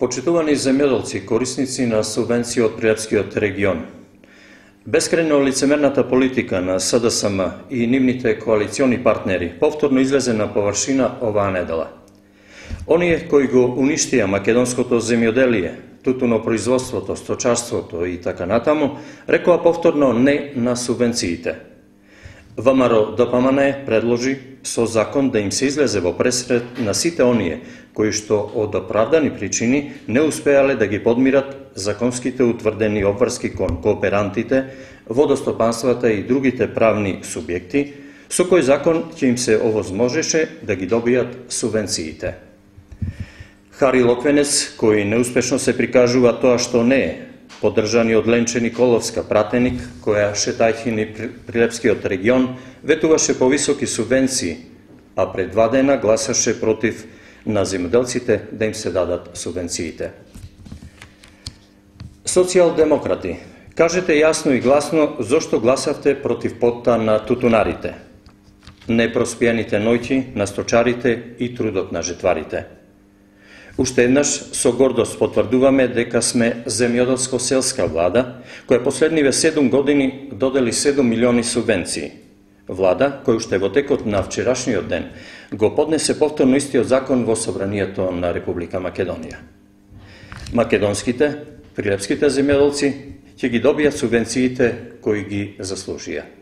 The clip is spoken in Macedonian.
Почитувани земјоделци, корисници на субвенција од Прилепскиот регион, Бескрајно лицемерната политика на СДСМ и нивните коалициони партнери повторно излезе на површина оваа недела. Оние кои го уништија македонското земјоделие, тутунопроизводството, сточарството и така натаму, рекоа повторно не на субвенциите – ВМРО ДПМН предложи со закон да им се излезе во пресред на сите оние кои што од оправдани причини не успеале да ги подмират законските утврдени обврски кон кооперантите, водостопанствата и другите правни субјекти, со кој закон ќе им се овозможеше да ги добијат субвенциите. Хари Локвенец, кој неуспешно се прикажува тоа што не е, поддржани од Ленче Николовска пратеник, која шетајќи ни Прилепскиот регион, ветуваше повисоки субвенции, а пред два дена гласаше против на земјоделците да им се дадат субвенциите. Социјалдемократи, кажете јасно и гласно зошто гласавте против потта на тутунарите, непроспијаните ноќи на сточарите и трудот на жетварите. Уште еднаш со гордост потврдуваме дека сме земјоделско-селска влада, која последниве 7 години додели 7 милиони субвенции. Влада кој уште во текот на вчерашниот ден го поднесе повторно истиот закон во Собранието на Република Македонија. Македонските, прилепските земјоделци ќе ги добијат субвенциите кои ги заслужија.